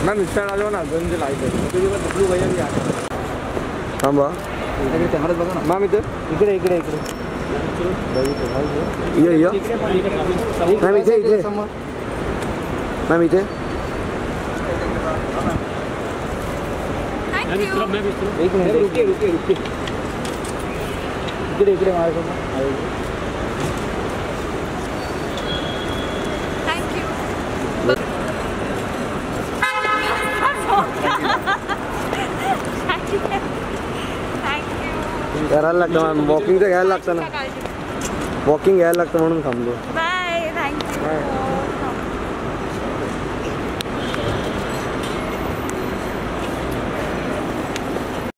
Ma'am Insta आलो ना गंज light आहे तुझी पण ब्लू भैया थांबा कॅमेरात बघा ना मॅम इथं इकडे इकडे इकडे ये ये मॅम इथे इथे मॅम इथे थँक यू एक मिनिट रुके रुके रुके इकडे इकडे माझ्यासमोर करायला लागतं वॉकिंग तर घ्यायला लागतं ना. वॉकिंग घ्यायला लागतं म्हणून थांबलो.